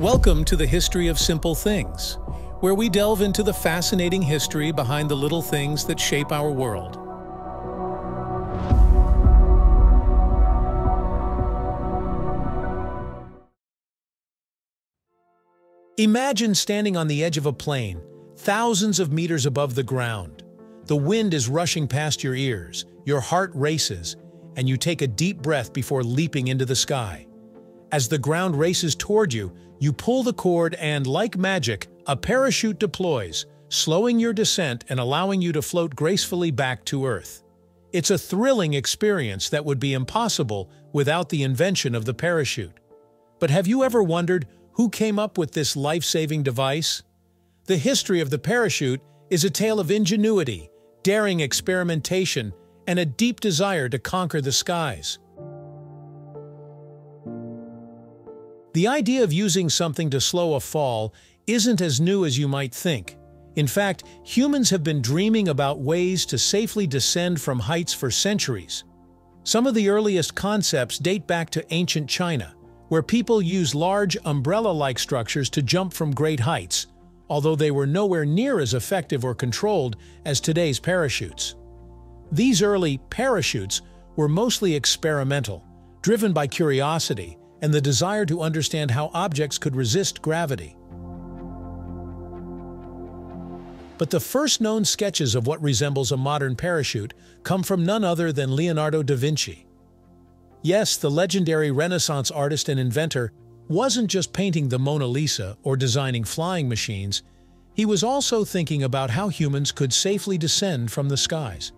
Welcome to the History of Simple Things, where we delve into the fascinating history behind the little things that shape our world. Imagine standing on the edge of a plane, thousands of meters above the ground. The wind is rushing past your ears, your heart races, and you take a deep breath before leaping into the sky. As the ground races toward you, you pull the cord and, like magic, a parachute deploys, slowing your descent and allowing you to float gracefully back to Earth. It's a thrilling experience that would be impossible without the invention of the parachute. But have you ever wondered who came up with this life-saving device? The history of the parachute is a tale of ingenuity, daring experimentation, and a deep desire to conquer the skies. The idea of using something to slow a fall isn't as new as you might think. In fact, humans have been dreaming about ways to safely descend from heights for centuries. Some of the earliest concepts date back to ancient China, where people used large umbrella-like structures to jump from great heights, although they were nowhere near as effective or controlled as today's parachutes. These early parachutes were mostly experimental, driven by curiosity and the desire to understand how objects could resist gravity. But the first known sketches of what resembles a modern parachute come from none other than Leonardo da Vinci. Yes, the legendary Renaissance artist and inventor wasn't just painting the Mona Lisa or designing flying machines, he was also thinking about how humans could safely descend from the skies.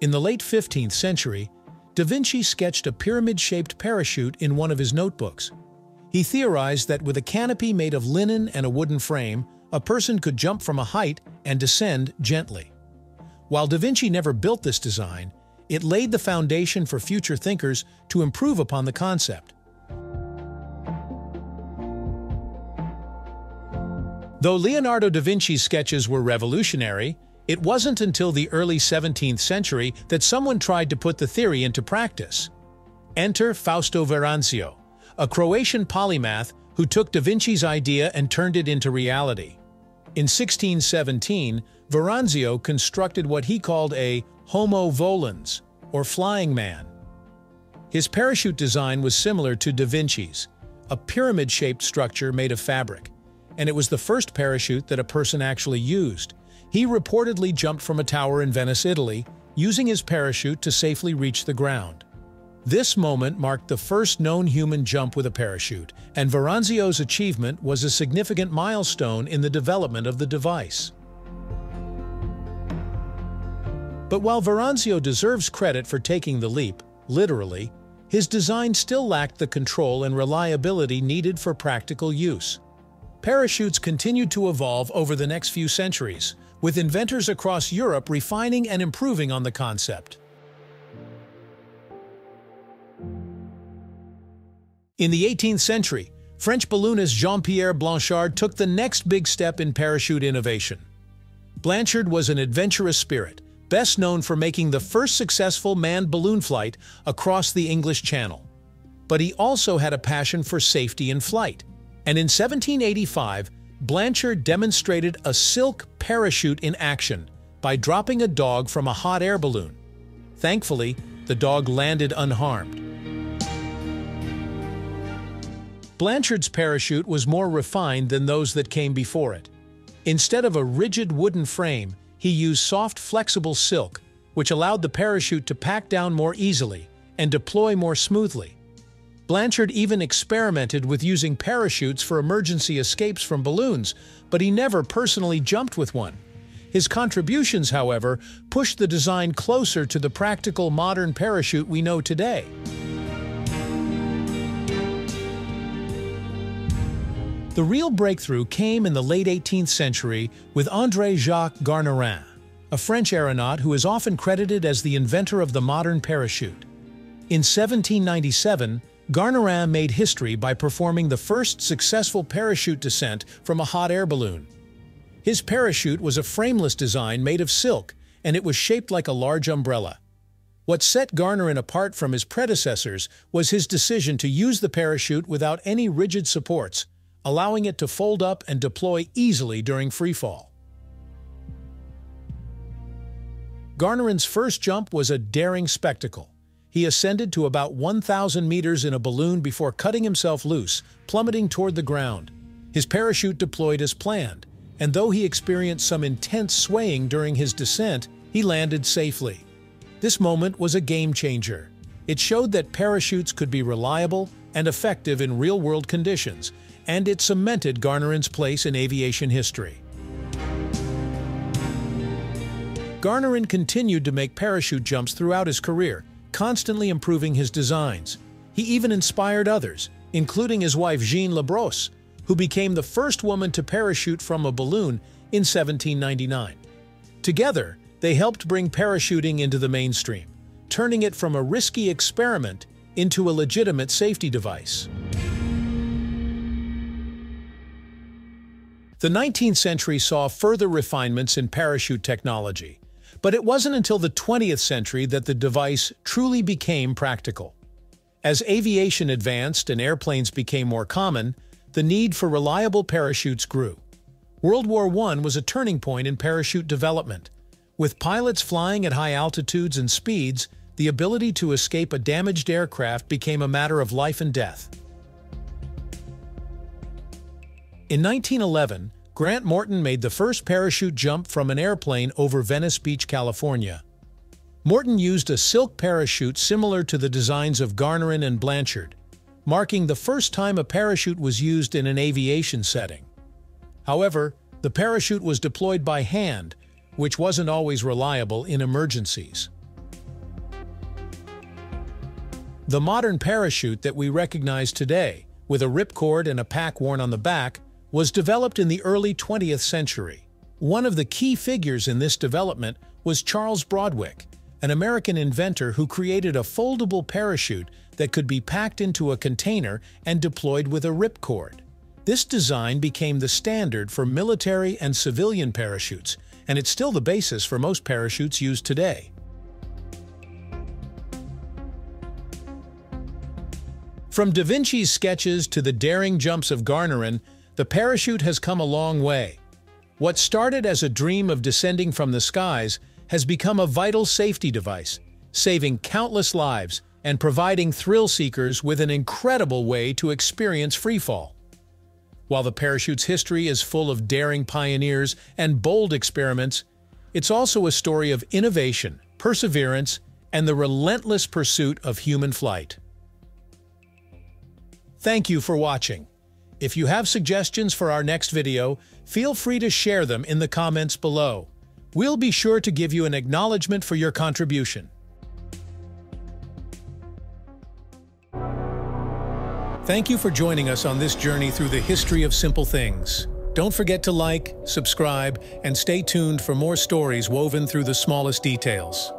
In the late 15th century, Da Vinci sketched a pyramid-shaped parachute in one of his notebooks. He theorized that with a canopy made of linen and a wooden frame, a person could jump from a height and descend gently. While Da Vinci never built this design, it laid the foundation for future thinkers to improve upon the concept. Though Leonardo da Vinci's sketches were revolutionary, it wasn't until the early 17th century that someone tried to put the theory into practice. Enter Fausto Veranzio, a Croatian polymath who took Da Vinci's idea and turned it into reality. In 1617, Veranzio constructed what he called a homo volans, or flying man. His parachute design was similar to Da Vinci's, a pyramid-shaped structure made of fabric, and it was the first parachute that a person actually used. He reportedly jumped from a tower in Venice, Italy, using his parachute to safely reach the ground. This moment marked the first known human jump with a parachute, and Veranzio's achievement was a significant milestone in the development of the device. But while Veranzio deserves credit for taking the leap, literally, his design still lacked the control and reliability needed for practical use. Parachutes continued to evolve over the next few centuries, with inventors across Europe refining and improving on the concept. In the 18th century, French balloonist Jean-Pierre Blanchard took the next big step in parachute innovation. Blanchard was an adventurous spirit, best known for making the first successful manned balloon flight across the English Channel. But he also had a passion for safety in flight, and in 1785, Blanchard demonstrated a silk parachute in action by dropping a dog from a hot air balloon. Thankfully, the dog landed unharmed. Blanchard's parachute was more refined than those that came before it. Instead of a rigid wooden frame, he used soft, flexible silk, which allowed the parachute to pack down more easily and deploy more smoothly. Blanchard even experimented with using parachutes for emergency escapes from balloons, but he never personally jumped with one. His contributions, however, pushed the design closer to the practical modern parachute we know today. The real breakthrough came in the late 18th century with André-Jacques Garnerin, a French aeronaut who is often credited as the inventor of the modern parachute. In 1797, Garnerin made history by performing the first successful parachute descent from a hot air balloon. His parachute was a frameless design made of silk, and it was shaped like a large umbrella. What set Garnerin apart from his predecessors was his decision to use the parachute without any rigid supports, allowing it to fold up and deploy easily during freefall. Garnerin's first jump was a daring spectacle. He ascended to about 1,000 meters in a balloon before cutting himself loose, plummeting toward the ground. His parachute deployed as planned, and though he experienced some intense swaying during his descent, he landed safely. This moment was a game-changer. It showed that parachutes could be reliable and effective in real-world conditions, and it cemented Garnerin's place in aviation history. Garnerin continued to make parachute jumps throughout his career, constantly improving his designs. He even inspired others, including his wife Jeanne Labrosse, who became the first woman to parachute from a balloon in 1799. Together, they helped bring parachuting into the mainstream, turning it from a risky experiment into a legitimate safety device. The 19th century saw further refinements in parachute technology, but it wasn't until the 20th century that the device truly became practical. As aviation advanced and airplanes became more common, the need for reliable parachutes grew. World War I was a turning point in parachute development. With pilots flying at high altitudes and speeds, the ability to escape a damaged aircraft became a matter of life and death. In 1911, Grant Morton made the first parachute jump from an airplane over Venice Beach, California. Morton used a silk parachute similar to the designs of Garnerin and Blanchard marking the first time a parachute was used in an aviation setting. However, the parachute was deployed by hand, which wasn't always reliable in emergencies. The modern parachute that we recognize today, with a ripcord and a pack worn on the back, was developed in the early 20th century. One of the key figures in this development was Charles Broadwick, an American inventor who created a foldable parachute that could be packed into a container and deployed with a ripcord. This design became the standard for military and civilian parachutes, and it's still the basis for most parachutes used today. From Da Vinci's sketches to the daring jumps of Garnerin, the parachute has come a long way. What started as a dream of descending from the skies has become a vital safety device, saving countless lives and providing thrill seekers with an incredible way to experience freefall. While the parachute's history is full of daring pioneers and bold experiments, it's also a story of innovation, perseverance, and the relentless pursuit of human flight. Thank you for watching. If you have suggestions for our next video, feel free to share them in the comments below. We'll be sure to give you an acknowledgement for your contribution. Thank you for joining us on this journey through the history of simple things. Don't forget to like, subscribe, and stay tuned for more stories woven through the smallest details.